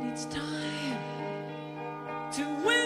It's time to win.